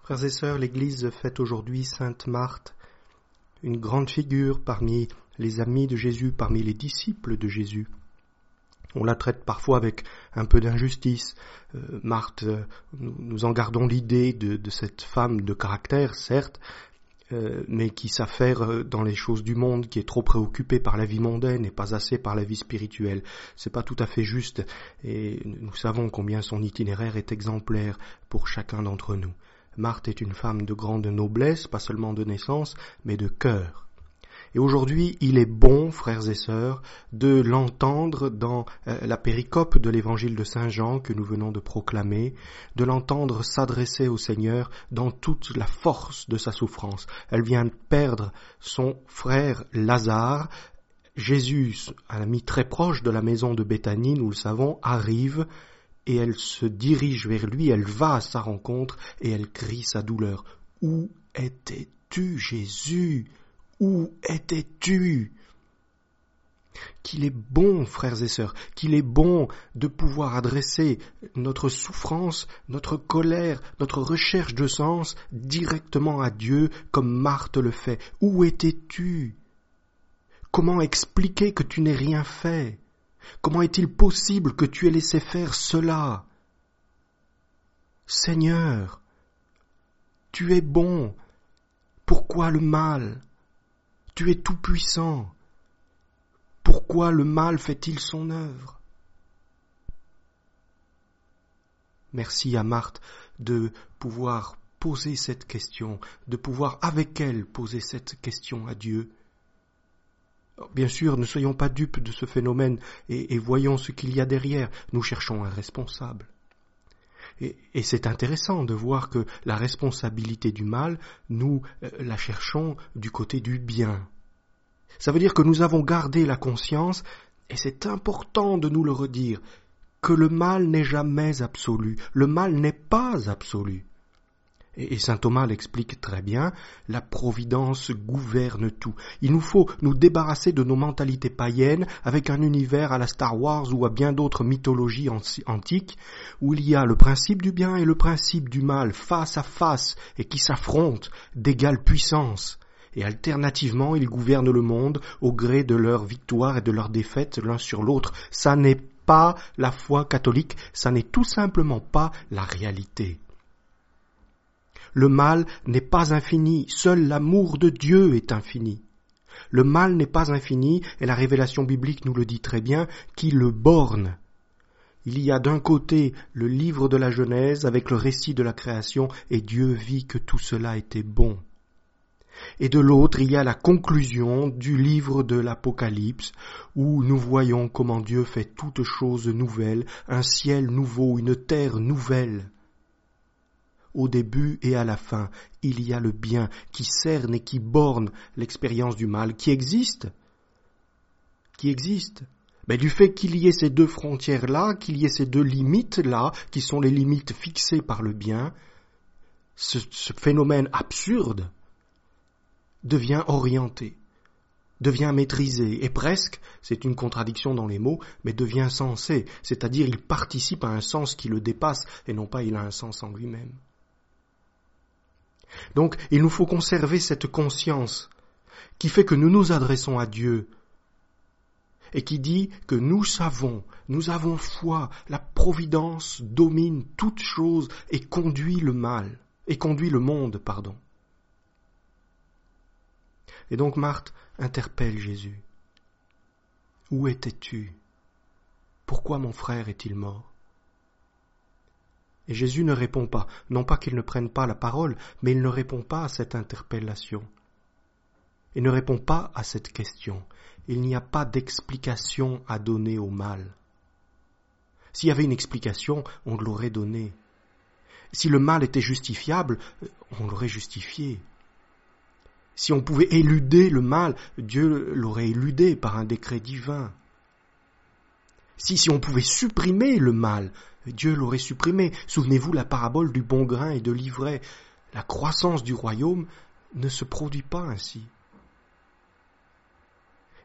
Frères et sœurs, l'Église fête aujourd'hui Sainte Marthe, une grande figure parmi les amis de Jésus, parmi les disciples de Jésus. On la traite parfois avec un peu d'injustice. Euh, Marthe, euh, nous, en gardons l'idée de, cette femme de caractère, certes, euh, mais qui s'affaire dans les choses du monde, qui est trop préoccupée par la vie mondaine et pas assez par la vie spirituelle. C'est pas tout à fait juste, et nous savons combien son itinéraire est exemplaire pour chacun d'entre nous. Marthe est une femme de grande noblesse, pas seulement de naissance, mais de cœur. Et aujourd'hui, il est bon, frères et sœurs, de l'entendre dans euh, la péricope de l'évangile de Saint Jean que nous venons de proclamer, de l'entendre s'adresser au Seigneur dans toute la force de sa souffrance. Elle vient de perdre son frère Lazare. Jésus, un ami très proche de la maison de Béthanie, nous le savons, arrive et elle se dirige vers lui, elle va à sa rencontre et elle crie sa douleur. Où étais-tu, Jésus? Où étais-tu? Qu'il est bon, frères et sœurs, qu'il est bon de pouvoir adresser notre souffrance, notre colère, notre recherche de sens directement à Dieu comme Marthe le fait. Où étais-tu? Comment expliquer que tu n'aies rien fait? Comment est-il possible que tu aies laissé faire cela? Seigneur, tu es bon. Pourquoi le mal? Tu es tout-puissant. Pourquoi le mal fait-il son œuvre? Merci à Marthe de pouvoir poser cette question, de pouvoir avec elle poser cette question à Dieu. Bien sûr, ne soyons pas dupes de ce phénomène et, voyons ce qu'il y a derrière. Nous cherchons un responsable. Et, c'est intéressant de voir que la responsabilité du mal, nous euh, la cherchons du côté du bien. Ça veut dire que nous avons gardé la conscience, et c'est important de nous le redire, que le mal n'est jamais absolu, le mal n'est pas absolu. Et saint Thomas l'explique très bien, la providence gouverne tout. Il nous faut nous débarrasser de nos mentalités païennes avec un univers à la Star Wars ou à bien d'autres mythologies antiques où il y a le principe du bien et le principe du mal face à face et qui s'affrontent d'égale puissance. Et alternativement, ils gouvernent le monde au gré de leur victoire et de leur défaite l'un sur l'autre. Ça n'est pas la foi catholique, ça n'est tout simplement pas la réalité. Le mal n'est pas infini, seul l'amour de Dieu est infini. Le mal n'est pas infini, et la révélation biblique nous le dit très bien, qui le borne. Il y a d'un côté le livre de la Genèse avec le récit de la création, et Dieu vit que tout cela était bon. Et de l'autre, il y a la conclusion du livre de l'Apocalypse, où nous voyons comment Dieu fait toutes choses nouvelles, un ciel nouveau, une terre nouvelle au début et à la fin, il y a le bien qui cerne et qui borne l'expérience du mal, qui existe, qui existe. Mais du fait qu'il y ait ces deux frontières-là, qu'il y ait ces deux limites-là, qui sont les limites fixées par le bien, ce, ce phénomène absurde devient orienté, devient maîtrisé, et presque, c'est une contradiction dans les mots, mais devient sensé, c'est-à-dire il participe à un sens qui le dépasse, et non pas il a un sens en lui-même. Donc il nous faut conserver cette conscience qui fait que nous nous adressons à Dieu et qui dit que nous savons, nous avons foi, la providence domine toute chose et conduit le mal, et conduit le monde, pardon. Et donc Marthe interpelle Jésus. Où étais-tu? Pourquoi mon frère est-il mort? Et Jésus ne répond pas, non pas qu'il ne prenne pas la parole, mais il ne répond pas à cette interpellation. Il ne répond pas à cette question. Il n'y a pas d'explication à donner au mal. S'il y avait une explication, on l'aurait donnée. Si le mal était justifiable, on l'aurait justifié. Si on pouvait éluder le mal, Dieu l'aurait éludé par un décret divin. Si, si on pouvait supprimer le mal, Dieu l'aurait supprimé. Souvenez-vous la parabole du bon grain et de l'ivraie. La croissance du royaume ne se produit pas ainsi.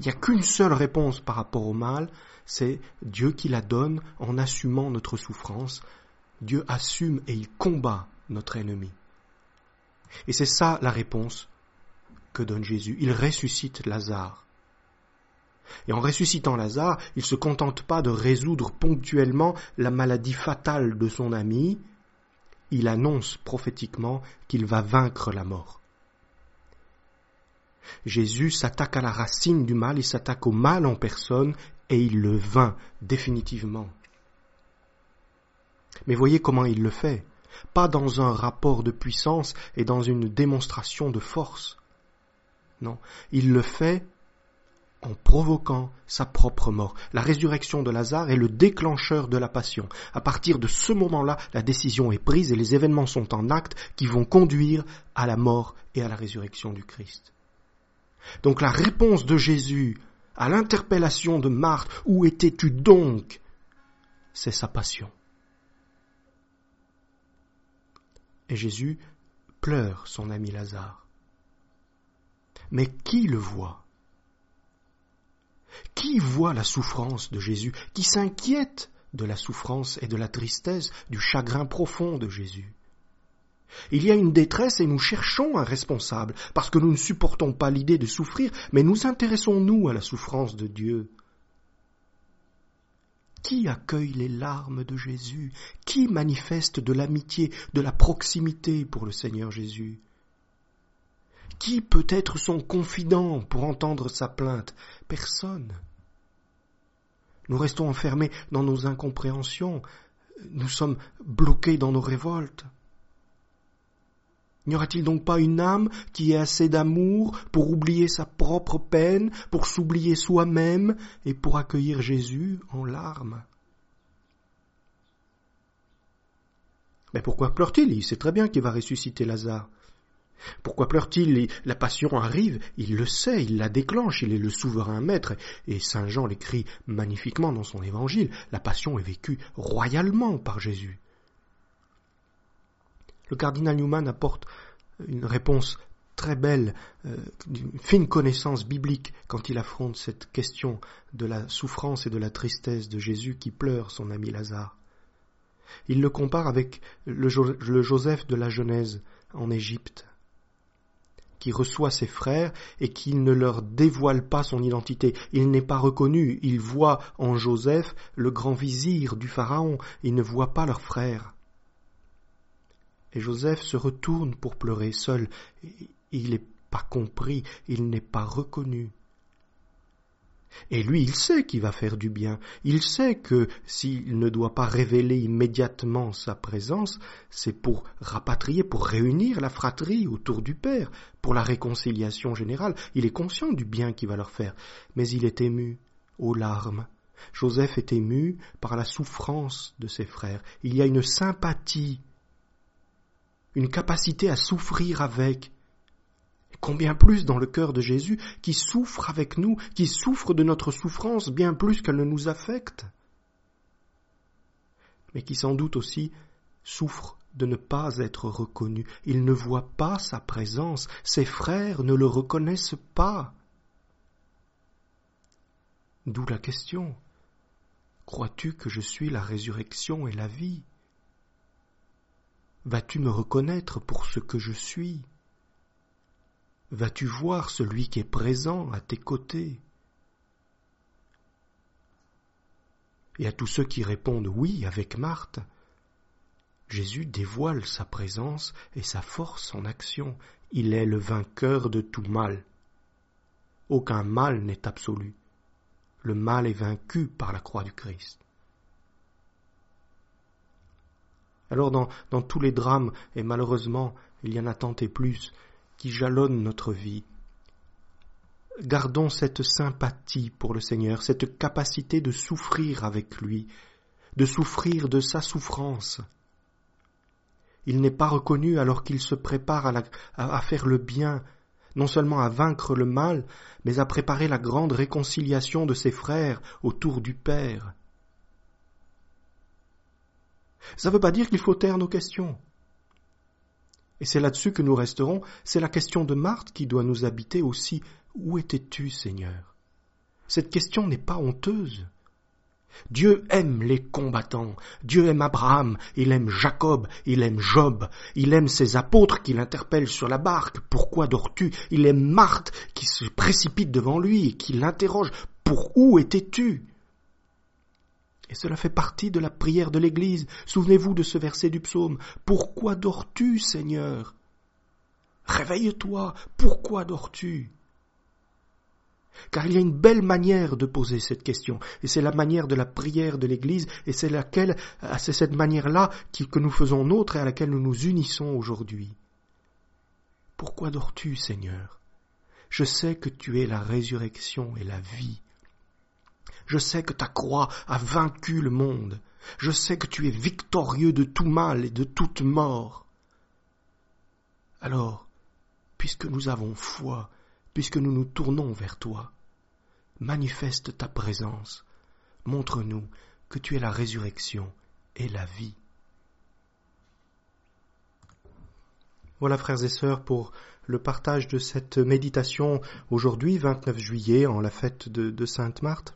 Il n'y a qu'une seule réponse par rapport au mal, c'est Dieu qui la donne en assumant notre souffrance. Dieu assume et il combat notre ennemi. Et c'est ça la réponse que donne Jésus. Il ressuscite Lazare. Et en ressuscitant Lazare, il ne se contente pas de résoudre ponctuellement la maladie fatale de son ami, il annonce prophétiquement qu'il va vaincre la mort. Jésus s'attaque à la racine du mal, il s'attaque au mal en personne et il le vainc définitivement. Mais voyez comment il le fait, pas dans un rapport de puissance et dans une démonstration de force. Non, il le fait en provoquant sa propre mort. La résurrection de Lazare est le déclencheur de la passion. À partir de ce moment-là, la décision est prise et les événements sont en acte qui vont conduire à la mort et à la résurrection du Christ. Donc la réponse de Jésus à l'interpellation de Marthe, où étais-tu donc C'est sa passion. Et Jésus pleure son ami Lazare. Mais qui le voit? Qui voit la souffrance de Jésus Qui s'inquiète de la souffrance et de la tristesse, du chagrin profond de Jésus? Il y a une détresse et nous cherchons un responsable, parce que nous ne supportons pas l'idée de souffrir, mais nous intéressons-nous à la souffrance de Dieu. Qui accueille les larmes de Jésus? Qui manifeste de l'amitié, de la proximité pour le Seigneur Jésus? Qui peut être son confident pour entendre sa plainte? Personne. Nous restons enfermés dans nos incompréhensions, nous sommes bloqués dans nos révoltes. N'y aura-t-il donc pas une âme qui ait assez d'amour pour oublier sa propre peine, pour s'oublier soi-même et pour accueillir Jésus en larmes? Mais pourquoi pleure-t-il? Il sait très bien qu'il va ressusciter Lazare. Pourquoi pleure-t-il La passion arrive, il le sait, il la déclenche, il est le souverain maître. Et Saint Jean l'écrit magnifiquement dans son évangile, la passion est vécue royalement par Jésus. Le cardinal Newman apporte une réponse très belle, euh, d'une fine connaissance biblique quand il affronte cette question de la souffrance et de la tristesse de Jésus qui pleure son ami Lazare. Il le compare avec le, le Joseph de la Genèse en Égypte, qui reçoit ses frères et qui ne leur dévoile pas son identité. Il n'est pas reconnu, il voit en Joseph le grand vizir du Pharaon, il ne voit pas leurs frères. Et Joseph se retourne pour pleurer seul. Il n'est pas compris, il n'est pas reconnu. Et lui, il sait qu'il va faire du bien. Il sait que s'il ne doit pas révéler immédiatement sa présence, c'est pour rapatrier, pour réunir la fratrie autour du Père, pour la réconciliation générale. Il est conscient du bien qu'il va leur faire. Mais il est ému aux larmes. Joseph est ému par la souffrance de ses frères. Il y a une sympathie une capacité à souffrir avec. Combien plus dans le cœur de Jésus qui souffre avec nous, qui souffre de notre souffrance bien plus qu'elle ne nous affecte, mais qui sans doute aussi souffre de ne pas être reconnu. Il ne voit pas sa présence, ses frères ne le reconnaissent pas. D'où la question. Crois-tu que je suis la résurrection et la vie? Vas-tu me reconnaître pour ce que je suis? Vas-tu voir celui qui est présent à tes côtés? Et à tous ceux qui répondent oui avec Marthe, Jésus dévoile sa présence et sa force en action. Il est le vainqueur de tout mal. Aucun mal n'est absolu. Le mal est vaincu par la croix du Christ. Alors dans, tous les drames, et malheureusement il y en a tant et plus, qui jalonnent notre vie, gardons cette sympathie pour le Seigneur, cette capacité de souffrir avec lui, de souffrir de sa souffrance. Il n'est pas reconnu alors qu'il se prépare à, faire le bien, non seulement à vaincre le mal, mais à préparer la grande réconciliation de ses frères autour du Père. Ça ne veut pas dire qu'il faut taire nos questions. Et c'est là-dessus que nous resterons. C'est la question de Marthe qui doit nous habiter aussi. Où étais-tu, Seigneur? Cette question n'est pas honteuse. Dieu aime les combattants, Dieu aime Abraham, il aime Jacob, il aime Job, il aime ses apôtres qui l'interpellent sur la barque, pourquoi dors-tu? Il aime Marthe qui se précipite devant lui et qui l'interroge, pour où étais-tu? Et cela fait partie de la prière de l'Église. Souvenez-vous de ce verset du psaume, Pourquoi dors-tu, Seigneur? Réveille-toi, pourquoi dors-tu? Car il y a une belle manière de poser cette question, et c'est la manière de la prière de l'Église, et c'est laquelle, euh, c'est cette manière-là que nous faisons nôtre et à laquelle nous nous unissons aujourd'hui. Pourquoi dors-tu, Seigneur? Je sais que tu es la résurrection et la vie. Je sais que ta croix a vaincu le monde. Je sais que tu es victorieux de tout mal et de toute mort. Alors, puisque nous avons foi, puisque nous nous tournons vers toi. Manifeste ta présence, montre-nous que tu es la résurrection et la vie. Voilà frères et sœurs pour le partage de cette méditation aujourd'hui, 29 juillet, en la fête de, Sainte Marthe.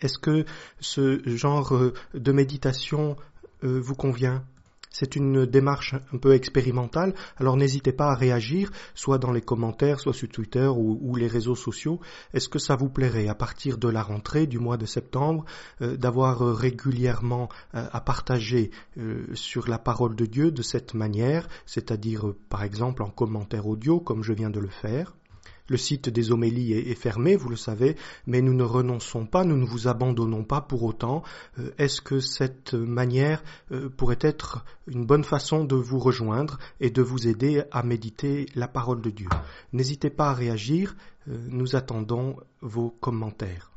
Est-ce que ce genre de méditation euh, vous convient? C'est une démarche un peu expérimentale, alors n'hésitez pas à réagir, soit dans les commentaires, soit sur Twitter ou, les réseaux sociaux. Est-ce que ça vous plairait à partir de la rentrée du mois de septembre euh, d'avoir régulièrement euh, à partager euh, sur la parole de Dieu de cette manière, c'est-à-dire par exemple en commentaire audio comme je viens de le faire? Le site des homélies est, fermé, vous le savez, mais nous ne renonçons pas, nous ne vous abandonnons pas pour autant. Euh, est-ce que cette manière euh, pourrait être une bonne façon de vous rejoindre et de vous aider à méditer la parole de Dieu? N'hésitez pas à réagir, euh, nous attendons vos commentaires.